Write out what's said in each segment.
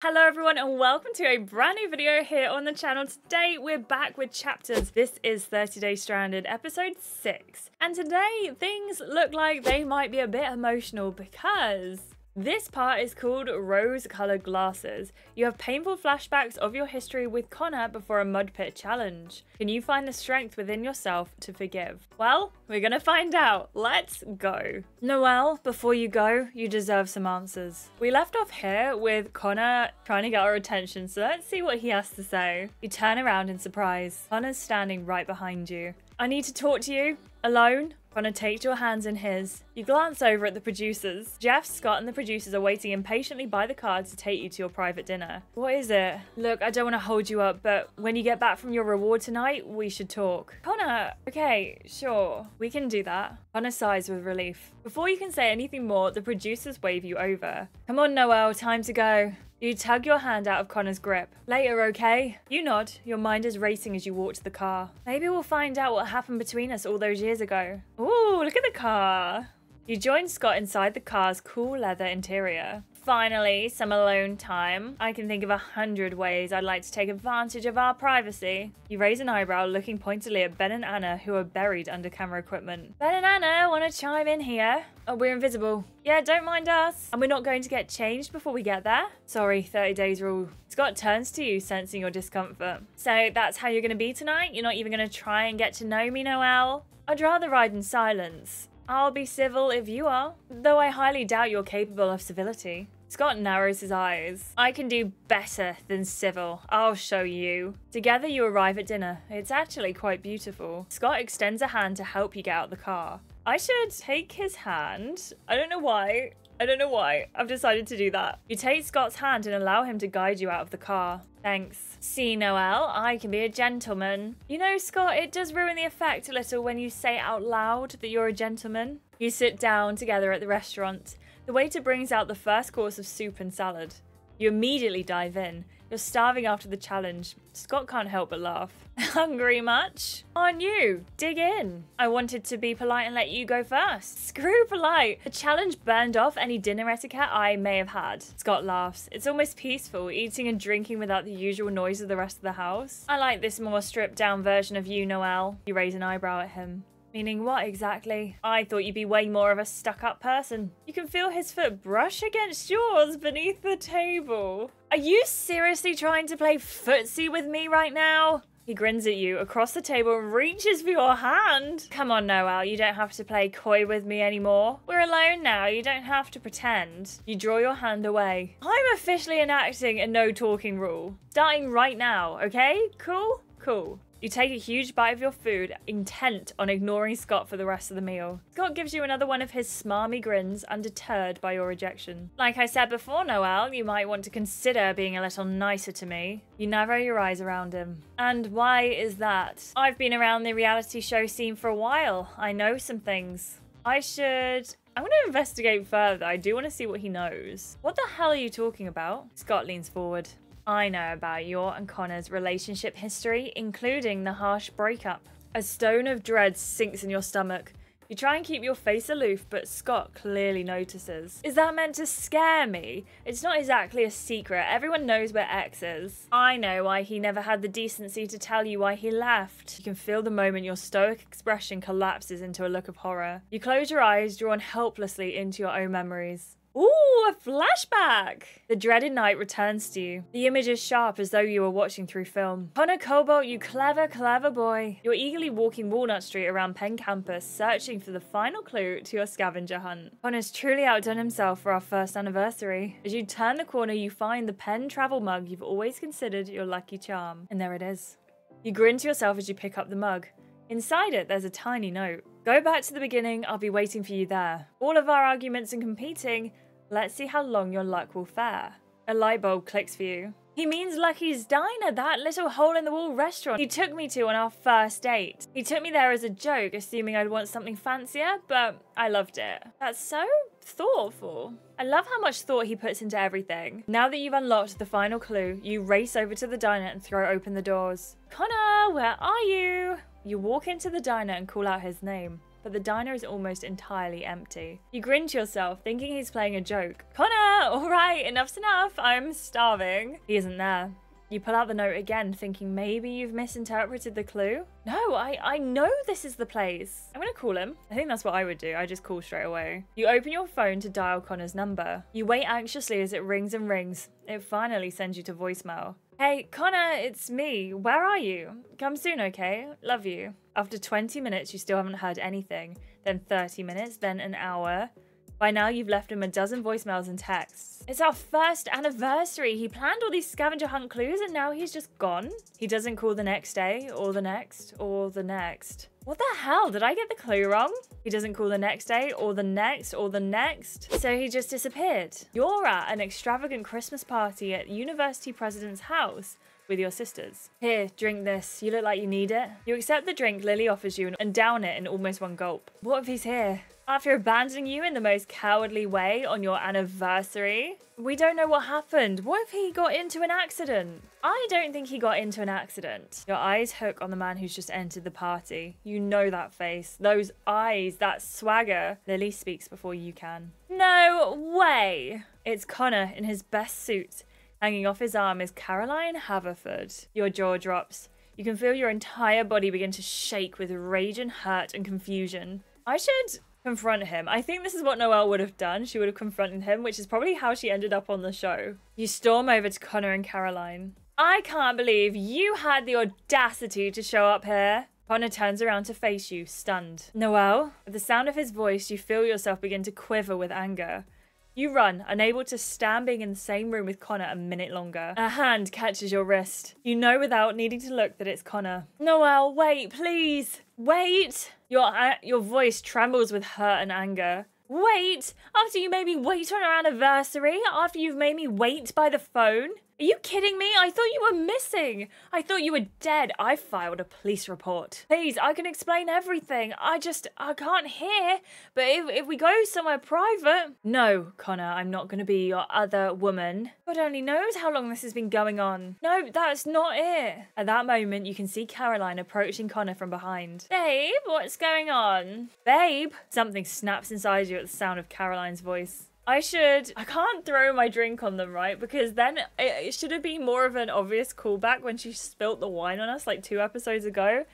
Hello everyone and welcome to a brand new video here on the channel. Today we're back with chapters. This is 30 Days Stranded episode 6. And today things look like they might be a bit emotional because this part is called Rose Colored Glasses. You have painful flashbacks of your history with Connor before a mud pit challenge. Can you find the strength within yourself to forgive? Well, we're gonna find out. Let's go. Noelle, before you go, you deserve some answers. We left off here with Connor trying to get our attention, so let's see what he has to say. You turn around in surprise. Connor's standing right behind you. I need to talk to you. Alone? Connor takes your hands in his. You glance over at the producers. Jeff, Scott, and the producers are waiting impatiently by the car to take you to your private dinner. What is it? Look, I don't want to hold you up, but when you get back from your reward tonight, we should talk. Connor, okay, sure. We can do that. Connor sighs with relief. Before you can say anything more, the producers wave you over. Come on, Noelle, time to go. You tug your hand out of Connor's grip. Later, okay? You nod. Your mind is racing as you walk to the car. Maybe we'll find out what happened between us all those years ago. Ooh, look at the car. You join Scott inside the car's cool leather interior. Finally, some alone time. I can think of a hundred ways I'd like to take advantage of our privacy. You raise an eyebrow, looking pointedly at Ben and Anna, who are buried under camera equipment. Ben and Anna want to chime in here. Oh, we're invisible. Yeah, don't mind us. And we're not going to get changed before we get there. Sorry, 30 days rule. Scott turns to you, sensing your discomfort. So that's how you're going to be tonight? You're not even going to try and get to know me, Noelle? I'd rather ride in silence. I'll be civil if you are, though I highly doubt you're capable of civility. Scott narrows his eyes. I can do better than civil. I'll show you. Together you arrive at dinner. It's actually quite beautiful. Scott extends a hand to help you get out of the car. I should take his hand. I don't know why. I don't know why. I've decided to do that. You take Scott's hand and allow him to guide you out of the car. Thanks. See, Noelle, I can be a gentleman. You know, Scott, it does ruin the effect a little when you say out loud that you're a gentleman. You sit down together at the restaurant. The waiter brings out the first course of soup and salad. You immediately dive in. You're starving after the challenge. Scott can't help but laugh. Hungry much? On you. Dig in. I wanted to be polite and let you go first. Screw polite. The challenge burned off any dinner etiquette I may have had. Scott laughs. It's almost peaceful, eating and drinking without the usual noise of the rest of the house. I like this more stripped down version of you, Noelle. You raise an eyebrow at him. Meaning what exactly? I thought you'd be way more of a stuck-up person. You can feel his foot brush against yours beneath the table. Are you seriously trying to play footsie with me right now? He grins at you across the table and reaches for your hand. Come on, Noelle, you don't have to play coy with me anymore. We're alone now, you don't have to pretend. You draw your hand away. I'm officially enacting a no talking rule. Starting right now, okay? Cool? Cool. You take a huge bite of your food, intent on ignoring Scott for the rest of the meal. Scott gives you another one of his smarmy grins, undeterred by your rejection. Like I said before, Noelle, you might want to consider being a little nicer to me. You narrow your eyes around him. And why is that? I've been around the reality show scene for a while. I know some things. I should I'm going to investigate further. I do want to see what he knows. What the hell are you talking about? Scott leans forward. I know about your and Connor's relationship history, including the harsh breakup. A stone of dread sinks in your stomach. You try and keep your face aloof, but Scott clearly notices. Is that meant to scare me? It's not exactly a secret. Everyone knows where X is. I know why he never had the decency to tell you why he left. You can feel the moment your stoic expression collapses into a look of horror. You close your eyes, drawn helplessly into your own memories. Ooh, a flashback! The dreaded night returns to you. The image is sharp as though you were watching through film. Connor Cobalt, you clever, clever boy. You're eagerly walking Walnut Street around Penn campus, searching for the final clue to your scavenger hunt. Connor's truly outdone himself for our first anniversary. As you turn the corner, you find the Penn travel mug you've always considered your lucky charm. And there it is. You grin to yourself as you pick up the mug. Inside it, there's a tiny note. Go back to the beginning, I'll be waiting for you there. All of our arguments and competing Let's see how long your luck will fare. A light bulb clicks for you. He means Lucky's Diner, that little hole in the wall restaurant he took me to on our first date. He took me there as a joke, assuming I'd want something fancier, but I loved it. That's so thoughtful. I love how much thought he puts into everything. Now that you've unlocked the final clue, you race over to the diner and throw open the doors. Connor, where are you? You walk into the diner and call out his name. But the diner is almost entirely empty. You grin to yourself, thinking he's playing a joke. Connor, all right, enough's enough. I'm starving. He isn't there. You pull out the note again, thinking maybe you've misinterpreted the clue. No, I, I know this is the place. I'm gonna call him. I think that's what I would do. I just call straight away. You open your phone to dial Connor's number. You wait anxiously as it rings and rings. It finally sends you to voicemail. Hey, Connor, it's me. Where are you? Come soon, okay? Love you. After 20 minutes, you still haven't heard anything. Then 30 minutes, then an hour. By now, you've left him a dozen voicemails and texts. It's our first anniversary. He planned all these scavenger hunt clues and now he's just gone. He doesn't call the next day, or the next, or the next. What the hell? Did I get the clue wrong? He doesn't call the next day, or the next, or the next. So he just disappeared. You're at an extravagant Christmas party at university president's house with your sisters. Here, drink this. You look like you need it. You accept the drink Lily offers you and down it in almost one gulp. What if he's here? After abandoning you in the most cowardly way on your anniversary? We don't know what happened. What if he got into an accident? I don't think he got into an accident. Your eyes hook on the man who's just entered the party. You know that face, those eyes, that swagger. Lily speaks before you can. No way! It's Connor in his best suit. Hanging off his arm is Caroline Haverford. Your jaw drops. You can feel your entire body begin to shake with rage and hurt and confusion. I should confront him. I think this is what Noelle would have done. She would have confronted him, which is probably how she ended up on the show. You storm over to Connor and Caroline. I can't believe you had the audacity to show up here. Connor turns around to face you, stunned. Noelle, at the sound of his voice, you feel yourself begin to quiver with anger. You run, unable to stand being in the same room with Connor a minute longer. A hand catches your wrist. You know without needing to look that it's Connor. Noelle, wait, please. Wait. Your, uh, your voice trembles with hurt and anger. Wait! After you made me wait on our anniversary? After you've made me wait by the phone? Are you kidding me? I thought you were missing. I thought you were dead. I filed a police report. Please, I can explain everything. I just, I can't hear. But if, if we go somewhere private. No, Connor, I'm not going to be your other woman. God only knows how long this has been going on. No, that's not it. At that moment, you can see Caroline approaching Connor from behind. Babe, what's going on? Babe? Something snaps inside you at the sound of Caroline's voice. I should. I can't throw my drink on them, right? Because then it, it should have been more of an obvious callback when she spilt the wine on us like two episodes ago.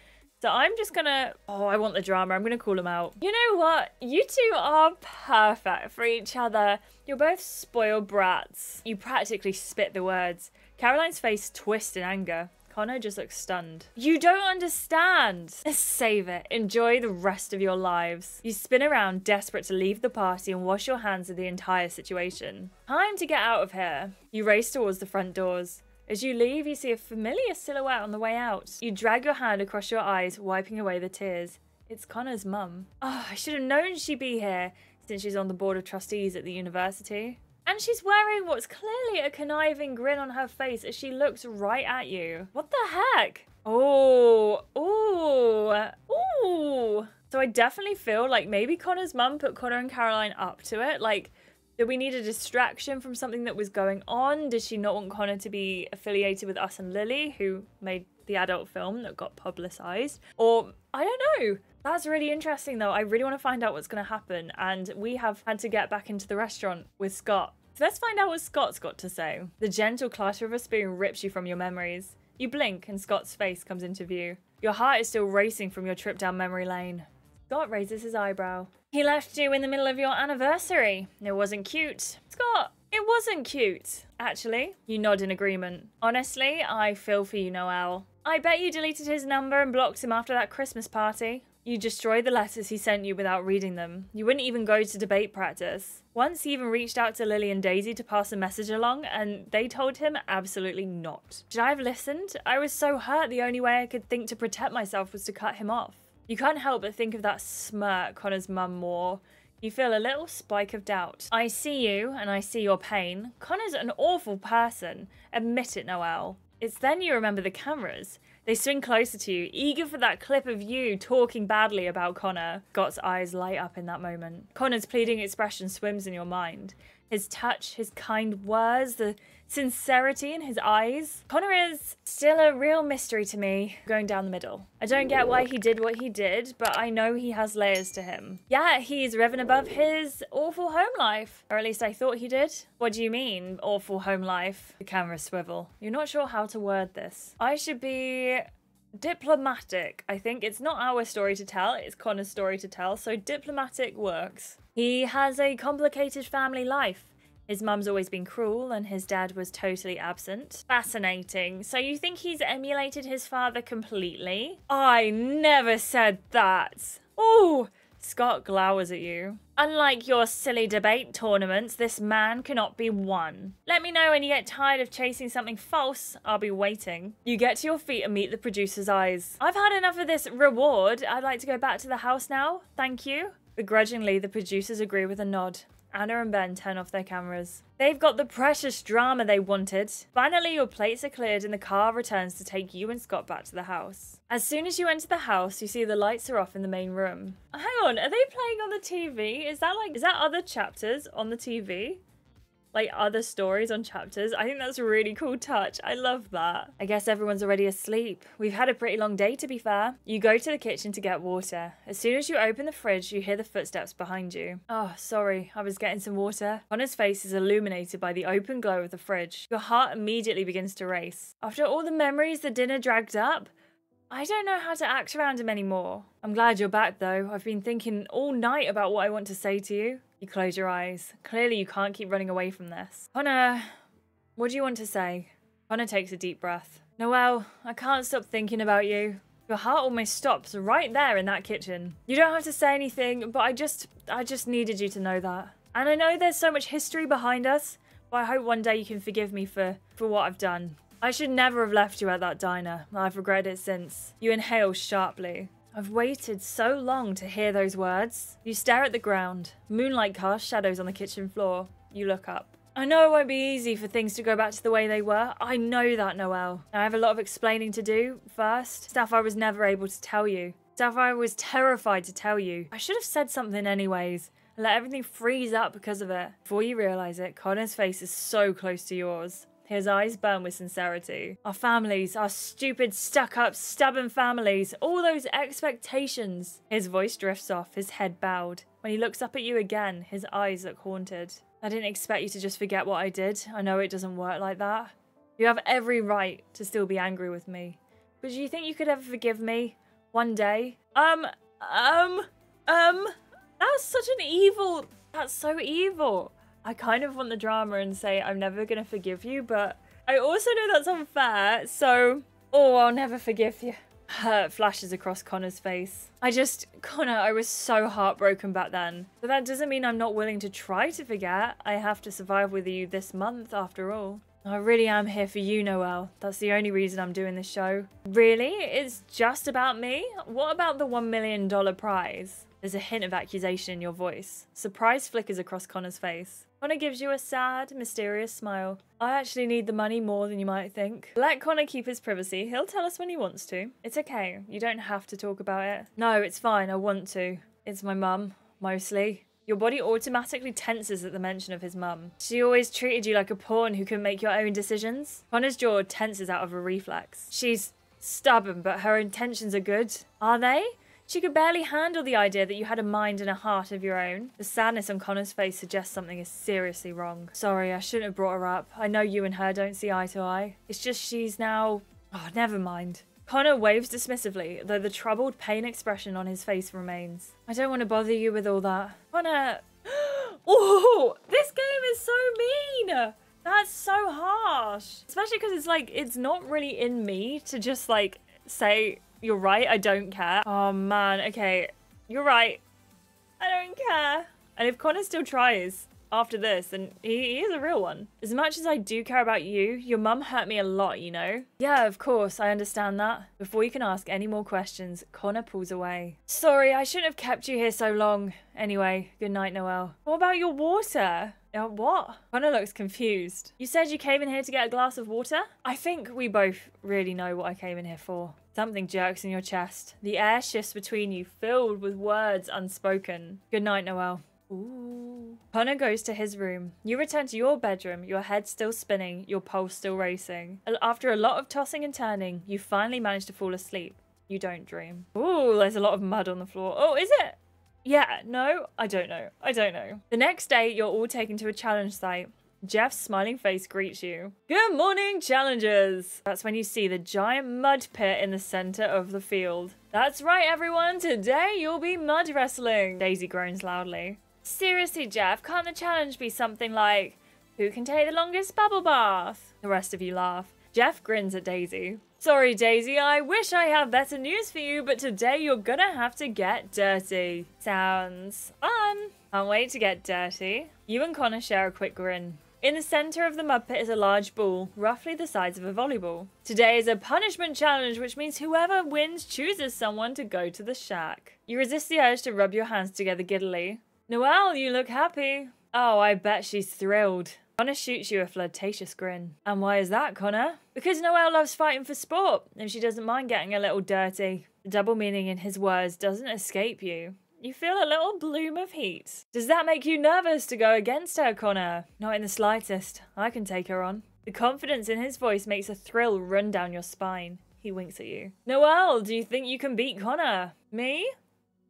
So I'm just gonna. Oh, I want the drama. I'm gonna call them out. You know what? You two are perfect for each other. You're both spoiled brats. You practically spit the words. Caroline's face twists in anger. Connor just looks stunned. You don't understand. Save it. Enjoy the rest of your lives. You spin around, desperate to leave the party and wash your hands of the entire situation. Time to get out of here. You race towards the front doors. As you leave, you see a familiar silhouette on the way out. You drag your hand across your eyes, wiping away the tears. It's Connor's mum. Oh, I should have known she'd be here, since she's on the board of trustees at the university. And she's wearing what's clearly a conniving grin on her face as she looks right at you. What the heck? Oh, oh, oh. So I definitely feel like maybe Connor's mum put Connor and Caroline up to it. Like, did we need a distraction from something that was going on? Did she not want Connor to be affiliated with us and Lily, who made the adult film that got publicized? Or I don't know. That's really interesting, though. I really want to find out what's going to happen. And we have had to get back into the restaurant with Scott. So let's find out what Scott's got to say. The gentle clatter of a spoon rips you from your memories. You blink, and Scott's face comes into view. Your heart is still racing from your trip down memory lane. Scott raises his eyebrow. He left you in the middle of your anniversary. It wasn't cute. Scott, it wasn't cute. Actually, you nod in agreement. Honestly, I feel for you, Noelle. I bet you deleted his number and blocked him after that Christmas party. You destroyed the letters he sent you without reading them. You wouldn't even go to debate practice. Once he even reached out to Lily and Daisy to pass a message along, and they told him absolutely not. Should I have listened? I was so hurt the only way I could think to protect myself was to cut him off. You can't help but think of that smirk Connor's mum wore. You feel a little spike of doubt. I see you, and I see your pain. Connor's an awful person. Admit it, Noelle. It's then you remember the cameras. They swing closer to you, eager for that clip of you talking badly about Connor. Scott's eyes light up in that moment. Connor's pleading expression swims in your mind. His touch, his kind words, the sincerity in his eyes. Connor is still a real mystery to me, going down the middle. I don't get why he did what he did, but I know he has layers to him. Yeah, he's risen above his awful home life, or at least I thought he did. What do you mean, awful home life? The camera swivel. You're not sure how to word this. I should be diplomatic. I think it's not our story to tell, it's Connor's story to tell, so diplomatic works. He has a complicated family life. His mum's always been cruel and his dad was totally absent. Fascinating. So you think he's emulated his father completely? I never said that. Oh, Scott glowers at you. Unlike your silly debate tournaments, this man cannot be won. Let me know when you get tired of chasing something false. I'll be waiting. You get to your feet and meet the producer's eyes. I've had enough of this reward. I'd like to go back to the house now. Thank you. Begrudgingly, the producers agree with a nod. Anna and Ben turn off their cameras. They've got the precious drama they wanted. Finally, your plates are cleared and the car returns to take you and Scott back to the house. As soon as you enter the house, you see the lights are off in the main room. Hang on, are they playing on the TV? Is that like, is that other chapters on the TV? Like other stories on chapters. I think that's a really cool touch. I love that. I guess everyone's already asleep. We've had a pretty long day to be fair. You go to the kitchen to get water. As soon as you open the fridge, you hear the footsteps behind you. Oh, sorry, I was getting some water. Connor's face is illuminated by the open glow of the fridge. Your heart immediately begins to race. After all the memories the dinner dragged up, I don't know how to act around him anymore. I'm glad you're back though. I've been thinking all night about what I want to say to you. You close your eyes. Clearly you can't keep running away from this. Connor, what do you want to say? Connor takes a deep breath. Noelle, I can't stop thinking about you. Your heart almost stops right there in that kitchen. You don't have to say anything, but I just, I just needed you to know that. And I know there's so much history behind us, but I hope one day you can forgive me for, for what I've done. I should never have left you at that diner. I've regretted it since. You inhale sharply. I've waited so long to hear those words. You stare at the ground. Moonlight casts shadows on the kitchen floor. You look up. I know it won't be easy for things to go back to the way they were. I know that, Noelle. I have a lot of explaining to do first. Stuff I was never able to tell you. Stuff I was terrified to tell you. I should have said something anyways. Let everything freeze up because of it. Before you realise it, Connor's face is so close to yours. His eyes burn with sincerity. Our families, our stupid, stuck up, stubborn families, all those expectations. His voice drifts off, his head bowed. When he looks up at you again, his eyes look haunted. I didn't expect you to just forget what I did. I know it doesn't work like that. You have every right to still be angry with me. But do you think you could ever forgive me? One day? Um, um, um, that's such an evil, that's so evil. I kind of want the drama and say I'm never going to forgive you, but I also know that's unfair, so... Oh, I'll never forgive you. Hurt flashes across Connor's face. I just... Connor, I was so heartbroken back then. But that doesn't mean I'm not willing to try to forget. I have to survive with you this month, after all. I really am here for you, Noelle. That's the only reason I'm doing this show. Really? It's just about me? What about the $1 million prize? There's a hint of accusation in your voice. Surprise flickers across Connor's face. Connor gives you a sad, mysterious smile. I actually need the money more than you might think. Let Connor keep his privacy. He'll tell us when he wants to. It's okay. You don't have to talk about it. No, it's fine. I want to. It's my mum, mostly. Your body automatically tenses at the mention of his mum. She always treated you like a pawn who can make your own decisions. Connor's jaw tenses out of a reflex. She's stubborn, but her intentions are good. Are they? She could barely handle the idea that you had a mind and a heart of your own. The sadness on Connor's face suggests something is seriously wrong. Sorry, I shouldn't have brought her up. I know you and her don't see eye to eye. It's just she's now... Oh, never mind. Connor waves dismissively, though the troubled pain expression on his face remains. I don't want to bother you with all that. Connor... oh, this game is so mean! That's so harsh. Especially because it's like, it's not really in me to just like say you're right, I don't care. Oh man, okay. You're right. I don't care. And if Connor still tries after this, then he, he is a real one. As much as I do care about you, your mum hurt me a lot, you know? Yeah, of course, I understand that. Before you can ask any more questions, Connor pulls away. Sorry, I shouldn't have kept you here so long. Anyway, good night, Noelle. What about your water? Uh, what? Connor looks confused. You said you came in here to get a glass of water? I think we both really know what I came in here for. Something jerks in your chest. The air shifts between you, filled with words unspoken. Good night, Noelle. Ooh. Connor goes to his room. You return to your bedroom, your head still spinning, your pulse still racing. After a lot of tossing and turning, you finally manage to fall asleep. You don't dream. Ooh, there's a lot of mud on the floor. Oh, is it? Yeah, no, I don't know. I don't know. The next day, you're all taken to a challenge site. Jeff's smiling face greets you. Good morning, challengers! That's when you see the giant mud pit in the center of the field. That's right, everyone. Today you'll be mud wrestling. Daisy groans loudly. Seriously, Jeff, can't the challenge be something like, who can take the longest bubble bath? The rest of you laugh. Jeff grins at Daisy. Sorry, Daisy, I wish I had better news for you, but today you're gonna have to get dirty. Sounds fun. Can't wait to get dirty. You and Connor share a quick grin. In the center of the mud pit is a large ball, roughly the size of a volleyball. Today is a punishment challenge, which means whoever wins chooses someone to go to the shack. You resist the urge to rub your hands together giddily. Noelle, you look happy. Oh, I bet she's thrilled. Connor shoots you a flirtatious grin. And why is that, Connor? Because Noelle loves fighting for sport, and she doesn't mind getting a little dirty. The double meaning in his words doesn't escape you. You feel a little bloom of heat. Does that make you nervous to go against her, Connor? Not in the slightest. I can take her on. The confidence in his voice makes a thrill run down your spine. He winks at you. Noelle, do you think you can beat Connor? Me?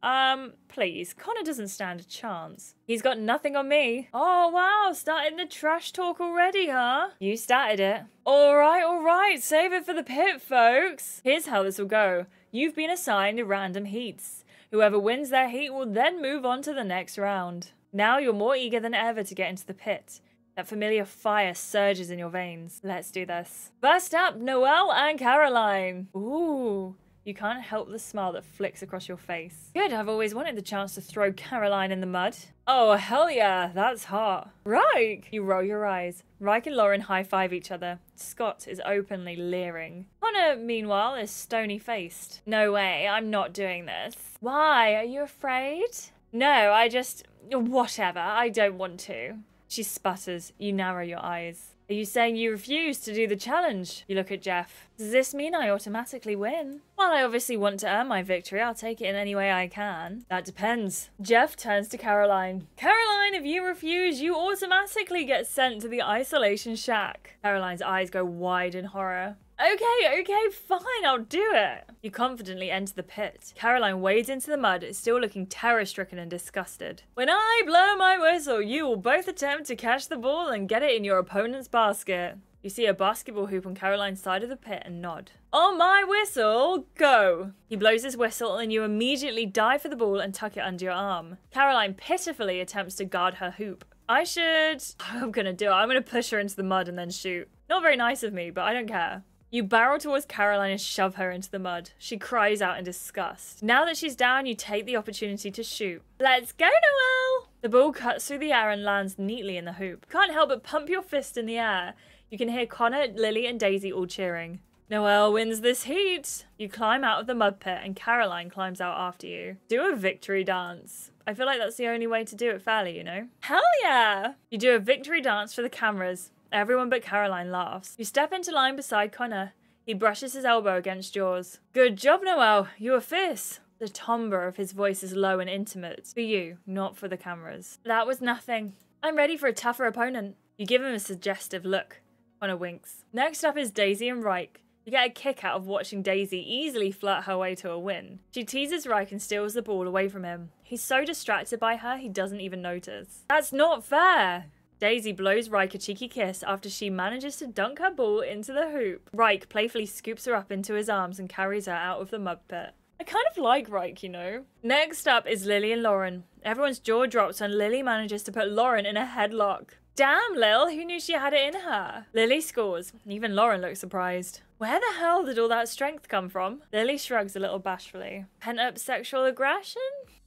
Um, please, Connor doesn't stand a chance. He's got nothing on me. Oh, wow, starting the trash talk already, huh? You started it. All right, all right, save it for the pit, folks. Here's how this will go. You've been assigned random heats. Whoever wins their heat will then move on to the next round. Now you're more eager than ever to get into the pit. That familiar fire surges in your veins. Let's do this. First up, Noelle and Caroline. Ooh, you can't help the smile that flicks across your face. Good, I've always wanted the chance to throw Caroline in the mud. Oh, hell yeah, that's hot. Ryke! You roll your eyes. Ryke and Lauren high five each other. Scott is openly leering. Connor, meanwhile, is stony faced. No way, I'm not doing this. Why? Are you afraid? No, I just. Whatever, I don't want to. She sputters. You narrow your eyes. Are you saying you refuse to do the challenge? You look at Jeff. Does this mean I automatically win? While I obviously want to earn my victory, I'll take it in any way I can. That depends. Jeff turns to Caroline. Caroline, if you refuse, you automatically get sent to the isolation shack. Caroline's eyes go wide in horror. Okay, okay, fine, I'll do it. You confidently enter the pit. Caroline wades into the mud, still looking terror stricken and disgusted. When I blow my whistle, you will both attempt to catch the ball and get it in your opponent's basket. You see a basketball hoop on Caroline's side of the pit and nod. On my whistle, go! He blows his whistle and you immediately dive for the ball and tuck it under your arm. Caroline pitifully attempts to guard her hoop. I should... I'm gonna do it. I'm gonna push her into the mud and then shoot. Not very nice of me, but I don't care. You barrel towards Caroline and shove her into the mud. She cries out in disgust. Now that she's down, you take the opportunity to shoot. Let's go, Noelle! The ball cuts through the air and lands neatly in the hoop. Can't help but pump your fist in the air. You can hear Connor, Lily, and Daisy all cheering. Noelle wins this heat. You climb out of the mud pit and Caroline climbs out after you. Do a victory dance. I feel like that's the only way to do it fairly, you know? Hell yeah! You do a victory dance for the cameras. Everyone but Caroline laughs. You step into line beside Connor. He brushes his elbow against yours. Good job, Noelle. You were fierce. The timbre of his voice is low and intimate. For you, not for the cameras. That was nothing. I'm ready for a tougher opponent. You give him a suggestive look. Connor winks. Next up is Daisy and Ryke. You get a kick out of watching Daisy easily flirt her way to a win. She teases Ryke and steals the ball away from him. He's so distracted by her, he doesn't even notice. That's not fair! Daisy blows Ryke a cheeky kiss after she manages to dunk her ball into the hoop. Ryke playfully scoops her up into his arms and carries her out of the mud pit. I kind of like Ryke, you know. Next up is Lily and Lauren. Everyone's jaw drops when Lily manages to put Lauren in a headlock. Damn, Lil, who knew she had it in her? Lily scores. Even Lauren looks surprised. Where the hell did all that strength come from? Lily shrugs a little bashfully. Pent up sexual aggression?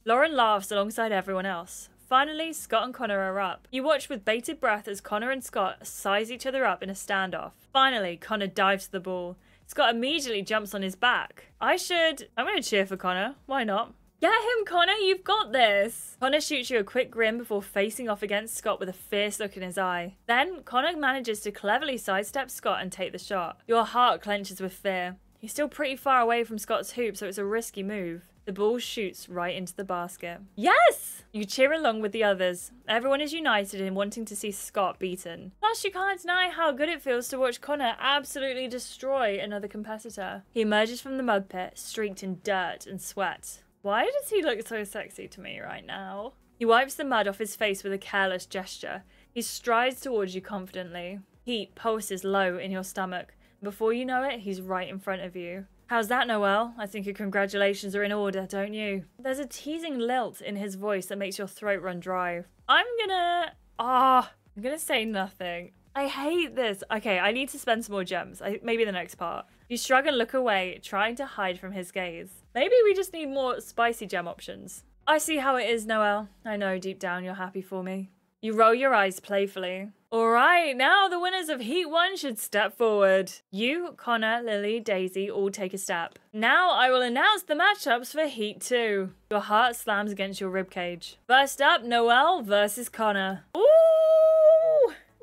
Lauren laughs alongside everyone else. Finally, Scott and Connor are up. You watch with bated breath as Connor and Scott size each other up in a standoff. Finally, Connor dives to the ball. Scott immediately jumps on his back. I should... I'm going to cheer for Connor. Why not? Get him, Connor, you've got this! Connor shoots you a quick grin before facing off against Scott with a fierce look in his eye. Then, Connor manages to cleverly sidestep Scott and take the shot. Your heart clenches with fear. He's still pretty far away from Scott's hoop, so it's a risky move. The ball shoots right into the basket. Yes! You cheer along with the others. Everyone is united in wanting to see Scott beaten. Plus, you can't deny how good it feels to watch Connor absolutely destroy another competitor. He emerges from the mud pit, streaked in dirt and sweat. Why does he look so sexy to me right now? He wipes the mud off his face with a careless gesture. He strides towards you confidently. Heat pulses low in your stomach. Before you know it, he's right in front of you. How's that, Noelle? I think your congratulations are in order, don't you? There's a teasing lilt in his voice that makes your throat run dry. I'm gonna... Ah, oh, I'm gonna say nothing. I hate this. Okay, I need to spend some more gems. I, maybe the next part. You shrug and look away, trying to hide from his gaze. Maybe we just need more spicy gem options. I see how it is, Noelle. I know deep down you're happy for me. You roll your eyes playfully. All right, now the winners of Heat 1 should step forward. You, Connor, Lily, Daisy all take a step. Now I will announce the matchups for Heat 2. Your heart slams against your ribcage. First up, Noelle versus Connor. Ooh!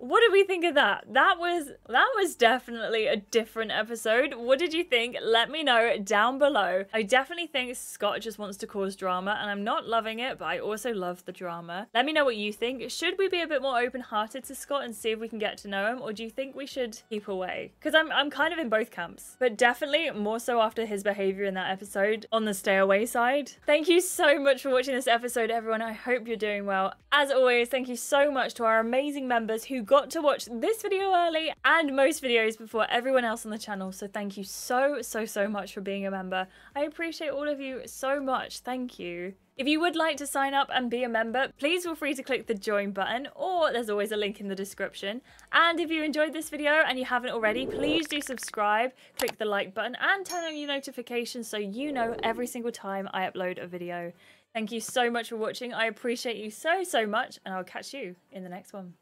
What did we think of that? That was that was definitely a different episode. What did you think? Let me know down below. I definitely think Scott just wants to cause drama and I'm not loving it, but I also love the drama. Let me know what you think. Should we be a bit more open-hearted to Scott and see if we can get to know him or do you think we should keep away? Because I'm I'm kind of in both camps, but definitely more so after his behavior in that episode on the stay away side. Thank you so much for watching this episode everyone. I hope you're doing well. As always, thank you so much to our amazing members who got got to watch this video early and most videos before everyone else on the channel. So thank you so, so, so much for being a member. I appreciate all of you so much. Thank you. If you would like to sign up and be a member, please feel free to click the join button or there's always a link in the description. And if you enjoyed this video and you haven't already, please do subscribe, click the like button and turn on your notifications so you know every single time I upload a video. Thank you so much for watching. I appreciate you so, so much and I'll catch you in the next one.